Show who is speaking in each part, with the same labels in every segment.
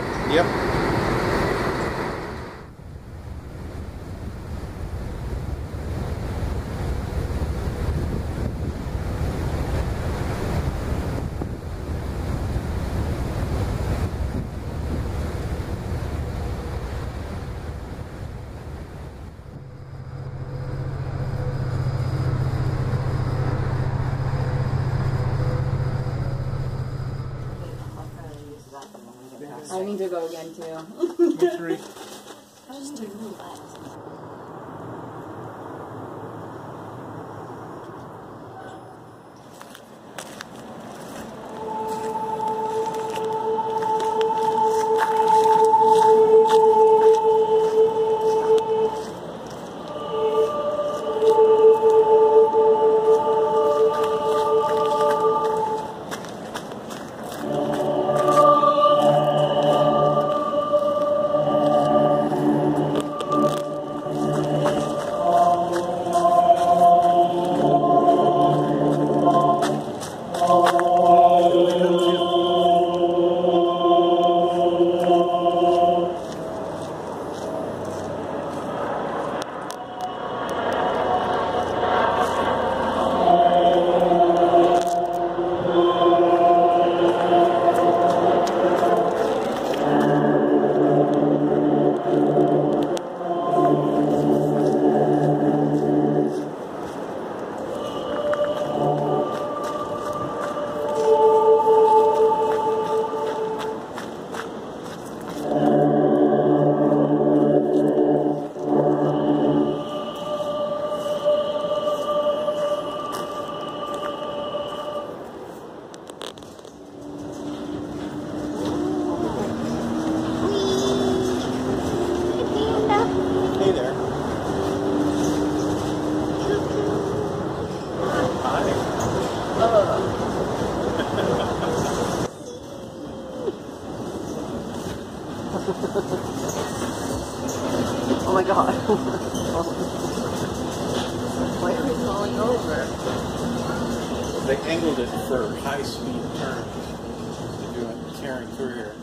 Speaker 1: Yep.
Speaker 2: I need to go again too.
Speaker 1: Three.
Speaker 2: Just relax.
Speaker 3: Oh my god. Why are we falling over?
Speaker 1: They angled it for high speed turns. to do doing tearing through here.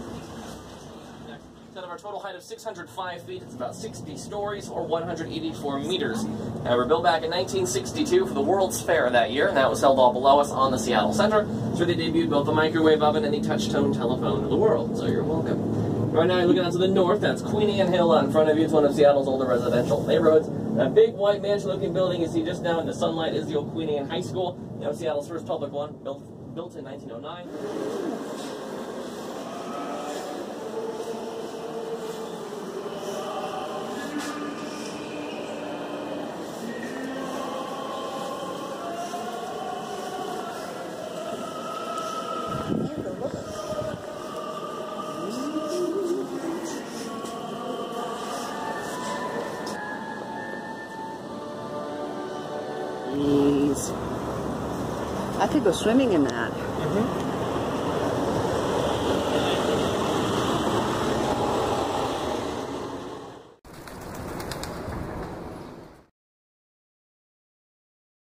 Speaker 4: Out of our total height of 605 feet, it's about 60 stories or 184 meters. And we're built back in 1962 for the World's Fair that year, and that was held all below us on the Seattle Center. So they debuted both the microwave oven and the touch-tone telephone to the world. So you're welcome. Right now you're looking out to the north. That's Queen Anne Hill out in front of you. It's one of Seattle's older residential neighborhoods. That big white mansion-looking building you see just now in the sunlight is the old Queen Anne High School. You know, Seattle's first public one, built built in 1909.
Speaker 3: Jeez. I could go swimming in that.
Speaker 1: Mm-hmm.